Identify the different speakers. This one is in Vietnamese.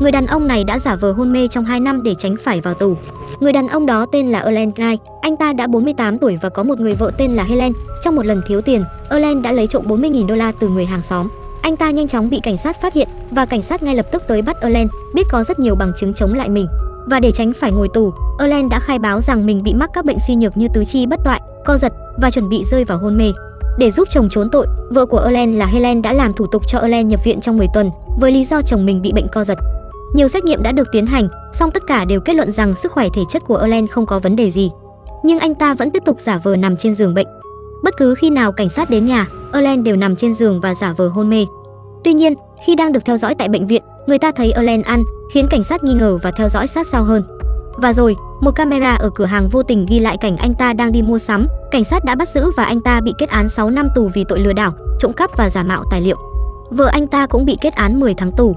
Speaker 1: người đàn ông này đã giả vờ hôn mê trong 2 năm để tránh phải vào tù. Người đàn ông đó tên là Erlen Knight, anh ta đã 48 tuổi và có một người vợ tên là Helen. Trong một lần thiếu tiền, Erlen đã lấy trộm 40.000 đô la từ người hàng xóm. Anh ta nhanh chóng bị cảnh sát phát hiện và cảnh sát ngay lập tức tới bắt Erlen, biết có rất nhiều bằng chứng chống lại mình. Và để tránh phải ngồi tù, Erlen đã khai báo rằng mình bị mắc các bệnh suy nhược như tứ chi bất toại, co giật và chuẩn bị rơi vào hôn mê. Để giúp chồng trốn tội, vợ của Erlen là Helen đã làm thủ tục cho Erlen nhập viện trong 10 tuần với lý do chồng mình bị bệnh co giật. Nhiều xét nghiệm đã được tiến hành, song tất cả đều kết luận rằng sức khỏe thể chất của Erlen không có vấn đề gì. Nhưng anh ta vẫn tiếp tục giả vờ nằm trên giường bệnh. Bất cứ khi nào cảnh sát đến nhà, Erlen đều nằm trên giường và giả vờ hôn mê. Tuy nhiên, khi đang được theo dõi tại bệnh viện, người ta thấy Erlen ăn, khiến cảnh sát nghi ngờ và theo dõi sát sao hơn. Và rồi, một camera ở cửa hàng vô tình ghi lại cảnh anh ta đang đi mua sắm, cảnh sát đã bắt giữ và anh ta bị kết án 6 năm tù vì tội lừa đảo, trộm cắp và giả mạo tài liệu. Vợ anh ta cũng bị kết án 10 tháng tù.